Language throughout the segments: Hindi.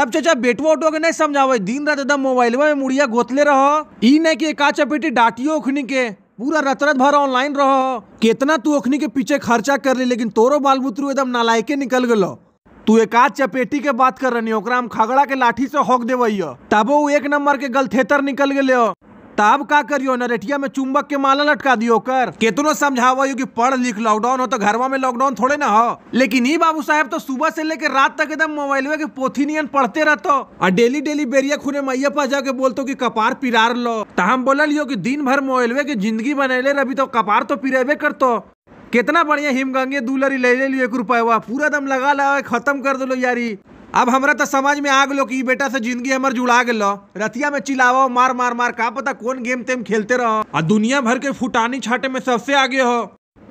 तब चाचा बेटवा उठवा के नहीं समझावे। दिन रात एकदम मोबाइल में मुड़िया गोतले रहो। ई नहीं कि एक चपेटी डाटियो ओखनी के। पूरा रत रत भर ऑनलाइन रहो। कितना तू ओखनी के पीछे खर्चा कर ली, लेकिन तोरो बाल बुतरू एकदम नालायके निकल गलो। तू एक चपेटी के बात कर रही हम खगड़ा के लाठी से होक देवै तबो एक नंबर के गलथेतर निकल हो। तब का करियो नरेटिया में चुंबक के माला लटका दियो कर। केतनो समझावो कि पढ़ लिख लॉकडाउन हो तो घरवा में लॉकडाउन थोड़े ना हो। लेकिन ई बाबू साहब तो सुबह से लेकर रात तक एकदम मोबाइल के पोथी नियन पढ़ते रहतो। और डेली डेली बेरिया खुने मैया पा जाके बोलतो कि कपार पिरार लो। तो हम बोललियो कि दिन भर मोबाइल के ज़िंदगी बनैले रही तो कपार तो पिरेबे करतो। कितना बढ़िया हिमगंगे दूलरी ले ले लियो एक रुपया, पूरा दम लगा ला खत्म कर दो यारी। अब हमरा तो समझ में आ गलो कि बेटा से ज़िंदगी हमर जुड़ा गलो। रतिया में चिलावा मार मार मार, का पता कौन गेम तेम खेलते रहो। और दुनिया भर के फुटानी छाटे में सबसे आगे हो।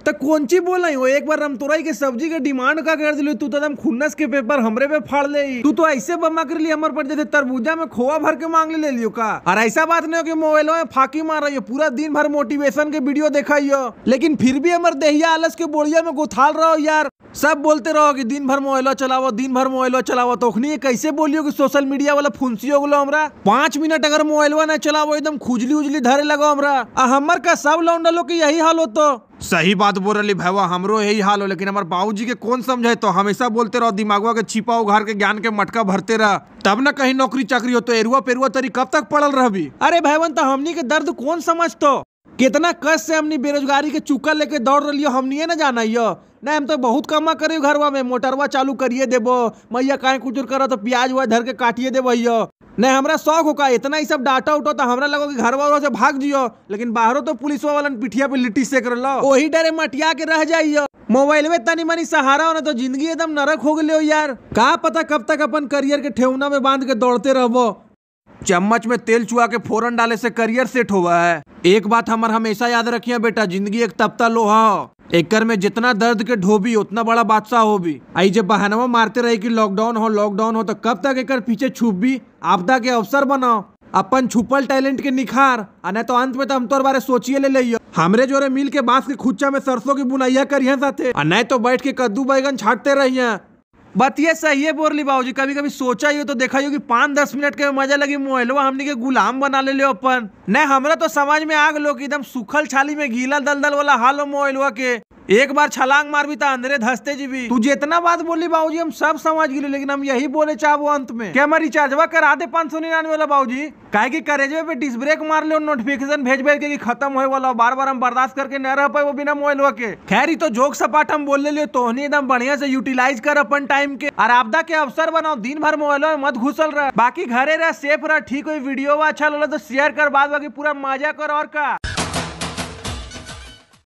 तो कौन ची बोल रही हो? एक बार रमतोरई के सब्ज़ी के डिमांड का कर दिलो, तू तो एकदम खुन्नस के पेपर हमरे पे फाड़ ले। तू तो ऐसे बमा कर ली हमर पर जैसे तरबूजा में खोआ भर के मांग ले लियो का। और ऐसा बात नहीं हो कि मोबाइल में फाकी मार रही हो, पूरा दिन भर मोटिवेशन के वीडियो दिखाइयो लेकिन फिर भी हमारे देहिया आलस के बोलिया में गोथाल रहो यार। सब बोलते रहो कि दिन भर मोबाइल चलावो दिन भर मोबाइल चलावो तो अखनी कैसे बोलियो कि सोशल मीडिया वाला फुंसी हो गलो हमरा? पाँच मिनट अगर मोबाइल ना चलावो एकदम खुजली उजली धरे लगो हमरा। हमर का सब लौंडा लोग यही हाल होतो सही बात बोल रही भैया, हमरो यही हाल हो, लेकिन हमारे बाबूजी के कौन समझे? तो हमेशा बोलते रहो दिमागवा के छिपा उघार के ज्ञान के मटका भरते रह। तब ना कहीं नौकरी चाकरी हो तो एरुआ पेरुआ तरी कब तक पड़ल रह अरे भैवन तो हमनी के दर्द कौन समझतो? कितना कष्ट से हमनी बेरोजगारी के चुका लेके दौड़ रही हमनी ना जाना यो नहीं हम तो बहुत कमा करे घरवा में, मोटरवा चालू करिए देबो, मैया काहे कुछ करो तो प्याज हुआ धर के काटिए देबो नहीं हमरा शौक होका इतना ही सब डाटा उठो तो हमारा लगो कि घर वालों से भाग जियो, लेकिन बाहरों तो पुलिस वालन पिठिया पे लिट्टी सेक रलो वही डरे मटिया के रह जाइयो। मोबाइल में तनी मनी सहारा होना तो ज़िंदगी एकदम नरक हो गई यार। का पता कब तक अपन करियर के ठेवना में बाँध के दौड़ते रहबो। चम्मच में तेल चुआ के फोरन डाले से करियर सेट हुआ है एक बात हमार हमेशा याद रखिए बेटा, ज़िंदगी एक तपता लोहा। हो एकर में जितना दर्द के ढोबी, उतना बड़ा बादशाह हो भी आई जब बहानवा मारते रहे कि लॉकडाउन हो लॉकडाउन हो तो कब तक एकर पीछे छुप भी आपदा के अवसर बनाओ। अपन छुपल टैलेंट के निखार नहीं तो अंत में तो हम तोर बारे सोचिए ले लियो हमरे जोरे मिल के बाँस के खुच्चा में सरसों की बुनाइया करिए साथे। नहीं तो बैठ के कद्दू बैगन छाटते रहिए बात ये सही है बोरली बाबूजी कभी कभी सोचा ही हो तो देखा ही कि पाँच दस मिनट के मज़ा लगी मोहलवा हमने के गुलाम बना ले लो अपन। नहीं, हमरा तो समाज में आग लोग एकदम सुखल छाली में गीला दलदल वाला हाल हो मोहलवा के। एक बार छलांग मार भी था अंदरे धसते जी भी तू जितना बात बोली बाबूजी हम सब समझ गए लेकिन हम यही बोले चाहबो अंत में। क्या हमारी रिचार्जवा करा दे पाँच सौ निन्यानवे वाला बाबूजी काहे की करेजवे पे डिस ब्रेक मार ले नोटिफिकेशन भेज भेज के खत्म होए वाला बार बार हम बर्दाश्त करके न रह पाए वो बिना मोबाइल के। खैर तो जोक सपाट हम बोल ले लियो तो एकदम बढ़िया से यूटिलाइज कर अपन टाइम के। और आपदा के अवसर बनाओ दिन भर मोबाइल में मत घुसल रह। बाकी घरे रह सेफ़ रह ठीक हुई वीडियो अच्छा लगा तो शेयर कर बाद बाकी पूरा मज़ा कर और का।